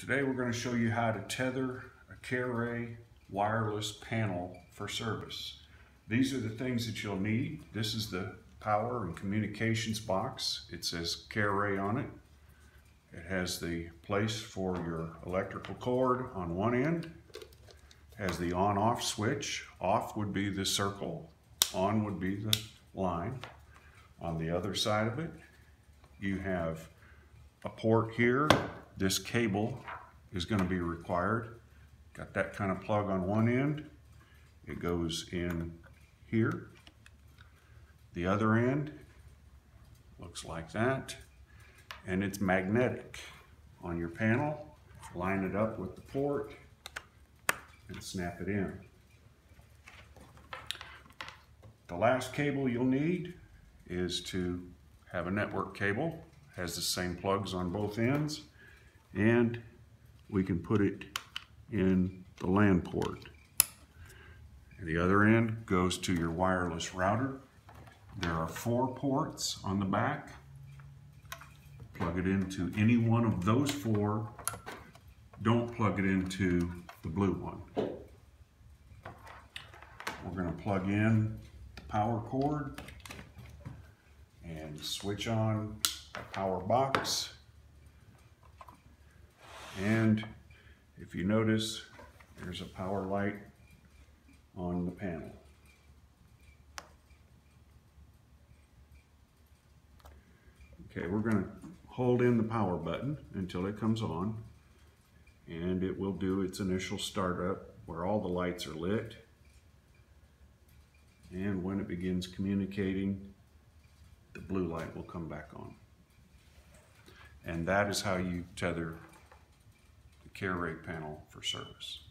Today we're going to show you how to tether a CareRay wireless panel for service. These are the things that you'll need. This is the power and communications box. It says CareRay on it. It has the place for your electrical cord on one end. Has the on-off switch. Off would be the circle. On would be the line. On the other side of it, you have a port here. This cable is going to be required. Got that kind of plug on one end. It goes in here. The other end looks like that. And it's magnetic on your panel. Line it up with the port and snap it in. The last cable you'll need is to have a network cable. Has the same plugs on both ends. And we can put it in the LAN port. And the other end goes to your wireless router. There are four ports on the back. Plug it into any one of those four. Don't plug it into the blue one. We're going to plug in the power cord and switch on the power box. And if you notice, there's a power light on the panel. Okay, we're going to hold in the power button until it comes on and it will do its initial startup where all the lights are lit and when it begins communicating the blue light will come back on and that is how you tether the CareRay panel for service.